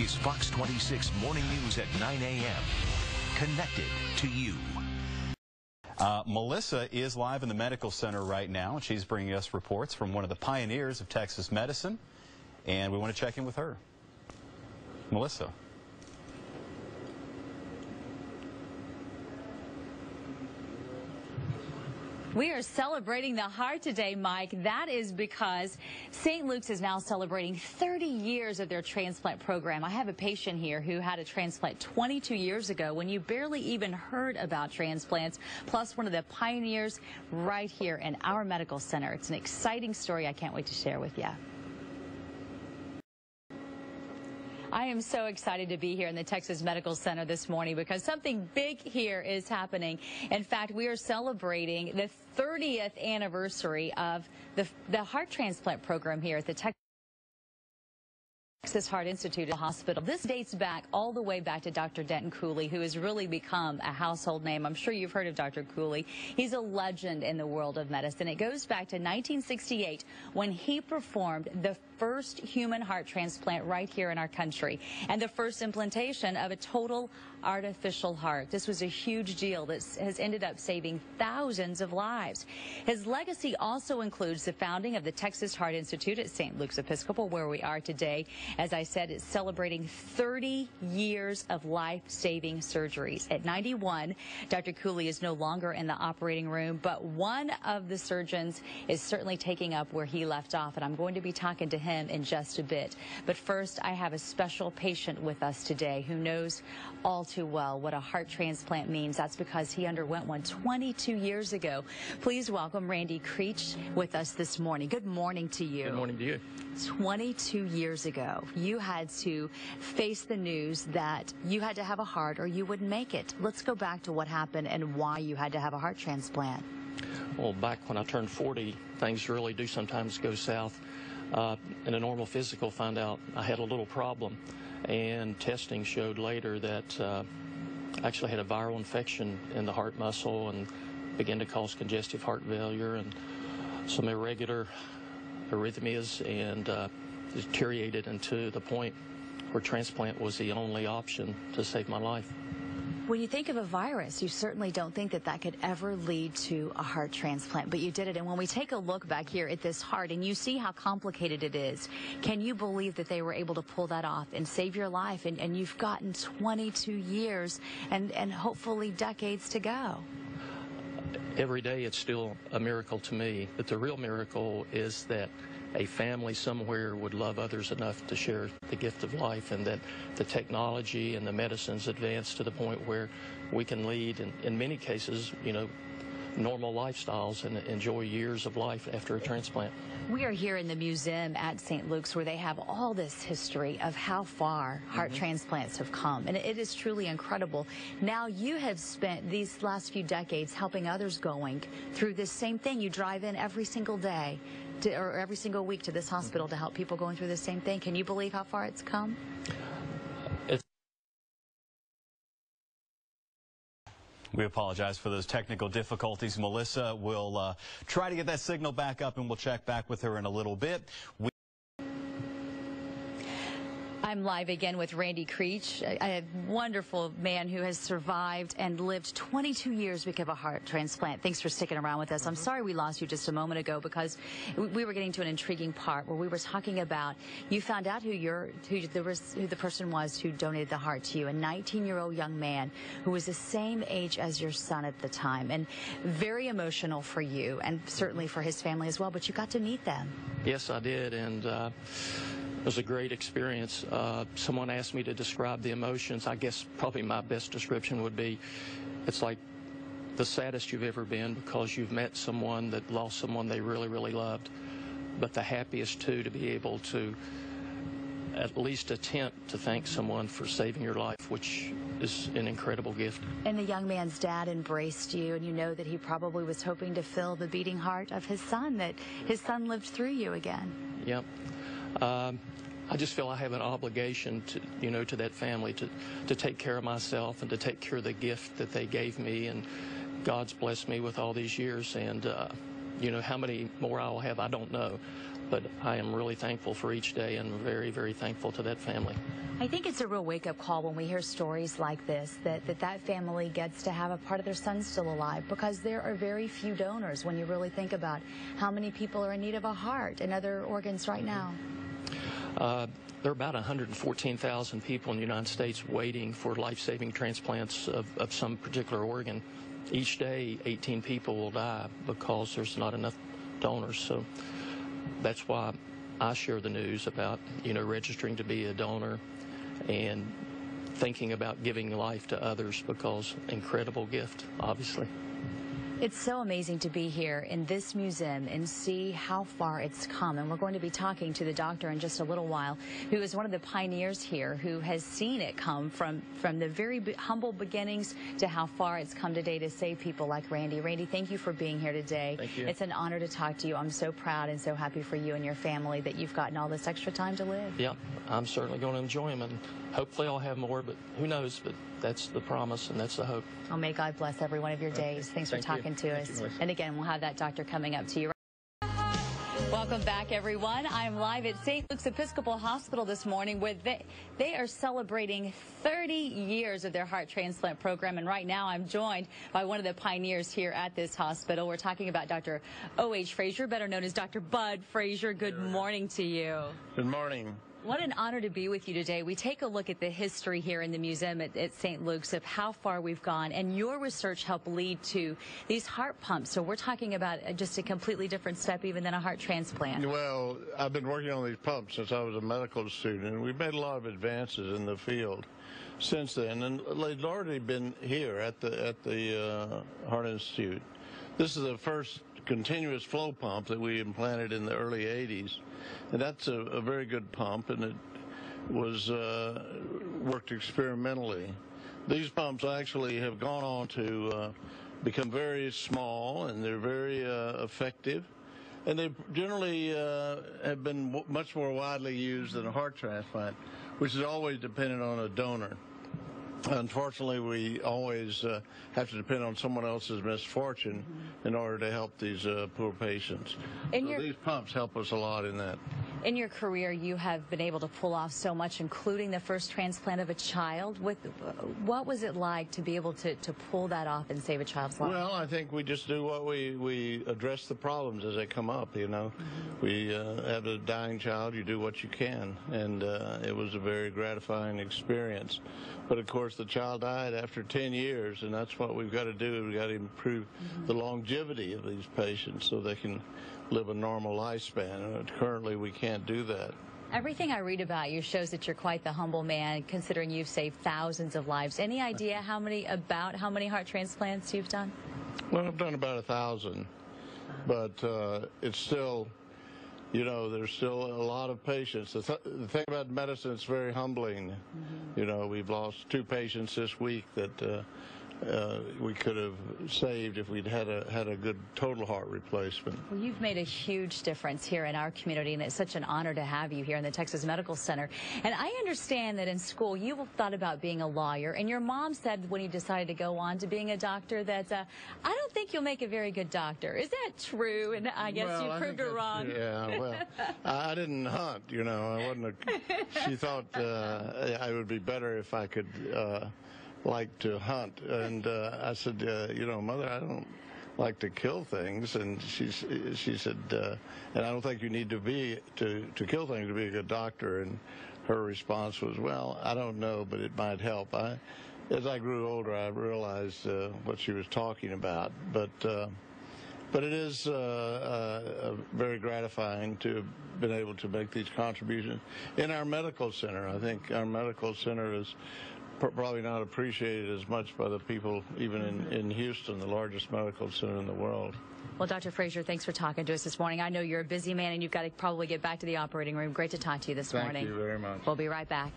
is Fox 26 Morning News at 9 a.m. Connected to you. Uh, Melissa is live in the medical center right now, and she's bringing us reports from one of the pioneers of Texas medicine, and we want to check in with her. Melissa. We are celebrating the heart today, Mike. That is because St. Luke's is now celebrating 30 years of their transplant program. I have a patient here who had a transplant 22 years ago when you barely even heard about transplants, plus one of the pioneers right here in our medical center. It's an exciting story I can't wait to share with you. I am so excited to be here in the Texas Medical Center this morning because something big here is happening. In fact, we are celebrating the 30th anniversary of the, the heart transplant program here at the Texas Texas Heart Institute Hospital. This dates back all the way back to Dr. Denton Cooley, who has really become a household name. I'm sure you've heard of Dr. Cooley. He's a legend in the world of medicine. It goes back to 1968 when he performed the first human heart transplant right here in our country and the first implantation of a total artificial heart. This was a huge deal that has ended up saving thousands of lives. His legacy also includes the founding of the Texas Heart Institute at St. Luke's Episcopal, where we are today. As I said, it's celebrating 30 years of life-saving surgeries. At 91, Dr. Cooley is no longer in the operating room, but one of the surgeons is certainly taking up where he left off, and I'm going to be talking to him in just a bit. But first, I have a special patient with us today who knows all too well what a heart transplant means. That's because he underwent one 22 years ago. Please welcome Randy Creech with us this morning. Good morning to you. Good morning to you. 22 years ago, you had to face the news that you had to have a heart or you wouldn't make it. Let's go back to what happened and why you had to have a heart transplant. Well, back when I turned 40, things really do sometimes go south. Uh, in a normal physical, find out I had a little problem and testing showed later that uh, actually had a viral infection in the heart muscle and began to cause congestive heart failure and some irregular arrhythmias and uh, deteriorated into the point where transplant was the only option to save my life. When you think of a virus, you certainly don't think that that could ever lead to a heart transplant, but you did it. And when we take a look back here at this heart and you see how complicated it is, can you believe that they were able to pull that off and save your life? And, and you've gotten 22 years and, and hopefully decades to go. Every day it's still a miracle to me, but the real miracle is that a family somewhere would love others enough to share the gift of life and that the technology and the medicines advance to the point where we can lead, in, in many cases, you know, normal lifestyles and enjoy years of life after a transplant. We are here in the museum at St. Luke's where they have all this history of how far heart mm -hmm. transplants have come. And it is truly incredible. Now you have spent these last few decades helping others going through this same thing. You drive in every single day to, or every single week to this hospital to help people going through the same thing. Can you believe how far it's come? We apologize for those technical difficulties. Melissa will uh, try to get that signal back up and we'll check back with her in a little bit. We I'm live again with Randy Creech, a, wonderful man who has survived and lived 22 years because of a heart transplant. Thanks for sticking around with us. I'm sorry we lost you just a moment ago because we were getting to an intriguing part where we were talking about you found out who your who the, who the person was who donated the heart to you, a 19-year-old young man who was the same age as your son at the time, and very emotional for you and certainly for his family as well. But you got to meet them. Yes, I did, and. Uh, it was a great experience. Uh, someone asked me to describe the emotions. I guess probably my best description would be it's like the saddest you've ever been because you've met someone that lost someone they really, really loved. But the happiest, too, to be able to at least attempt to thank someone for saving your life, which is an incredible gift. And the young man's dad embraced you, and you know that he probably was hoping to fill the beating heart of his son, that his son lived through you again. Yep. Um, I just feel I have an obligation to, you know, to that family to, to take care of myself and to take care of the gift that they gave me. And God's blessed me with all these years. And uh, you know, how many more I'll have, I don't know. But I am really thankful for each day and very, very thankful to that family. I think it's a real wake up call when we hear stories like this that, that that family gets to have a part of their son still alive because there are very few donors when you really think about how many people are in need of a heart and other organs right now. Uh, there are about 114,000 people in the United States waiting for life-saving transplants of, of some particular organ. Each day, 18 people will die because there's not enough donors. So that's why I share the news about, you know, registering to be a donor and thinking about giving life to others because incredible gift, obviously. It's so amazing to be here in this museum and see how far it's come. And we're going to be talking to the doctor in just a little while, who is one of the pioneers here, who has seen it come from, from the very humble beginnings to how far it's come today to save people like Randy. Randy, thank you for being here today. Thank you. It's an honor to talk to you. I'm so proud and so happy for you and your family that you've gotten all this extra time to live. Yeah, I'm certainly going to enjoy them, and hopefully I'll have more, but who knows? But that's the promise and that's the hope. Oh, may God bless every one of your days. Thanks Thank for talking you. To Thank us. you, and again, we'll have that doctor coming up to you. Welcome back, everyone. I'm live at St. Luke's Episcopal Hospital this morning where they, they are celebrating 30 years of their heart transplant program. And right now I'm joined by one of the pioneers here at this hospital. We're talking about Dr. O.H. Frazier, better known as Dr. Bud Frazier. Good morning to you. Good morning. What an honor to be with you today. We take a look at the history here in the museum at, at, St. Luke's of how far we've gone, and your research helped lead to these heart pumps. So we're talking about just a completely different step even than a heart transplant. Well, I've been working on these pumps since I was a medical student, and we've made a lot of advances in the field since then. And they've already been here at the at the uh, Heart Institute. This is the first continuous flow pump that we implanted in the early 80s. And that's a, a very good pump, and it was uh, worked experimentally. These pumps actually have gone on to uh, become very small, and they're very uh, effective. And they generally uh, have been much more widely used than a heart transplant, which is always dependent on a donor. Unfortunately, we always uh, have to depend on someone else's misfortune mm-hmm. in order to help these uh, poor patients. And so these pumps help us a lot in that. In your career, you have been able to pull off so much, including the first transplant of a child. With what was it like to be able to, to pull that off and save a child's life? Well, I think we just do what we we address the problems as they come up. You know, mm-hmm. we uh, have a dying child. You do what you can, and uh, it was a very gratifying experience. But of course, the child died after 10 years, and that's what we've got to do. We've got to improve mm-hmm. the longevity of these patients so they can live a normal lifespan. And currently, we can't do that. Everything I read about you shows that you're quite the humble man, considering you've saved thousands of lives. Any idea how many about how many heart transplants you've done? Well, I've done about a thousand, but uh, it's still you know, there's still a lot of patients. The, th- the thing about medicine, it's very humbling. Mm-hmm. You know, we've lost two patients this week that uh, uh, we could have saved if we'd had a had a good total heart replacement. Well, you've made a huge difference here in our community, and it's such an honor to have you here in the Texas Medical Center. And I understand that in school you thought about being a lawyer, and your mom said when you decided to go on to being a doctor that uh, I don't think you'll make a very good doctor. Is that true? And I guess well, you proved her wrong. Yeah, well, I didn't hunt. You know, I wasn't. A, she thought uh, I would be better if I could uh, like to hunt. And uh, I said, uh, you know, mother, I don't like to kill things. And she she said, uh, and I don't think you need to be to to kill things to be a good doctor. And her response was, well, I don't know, but it might help. I, as I grew older, I realized uh, what she was talking about. But uh, but it is uh, very gratifying to have been able to make these contributions in our medical center. I think our medical center is probably not appreciated as much by the people even in, in Houston, the largest medical center in the world. Well, Dr. Frazier, thanks for talking to us this morning. I know you're a busy man and you've got to probably get back to the operating room. Great to talk to you this Thank morning. Thank you very much. We'll be right back.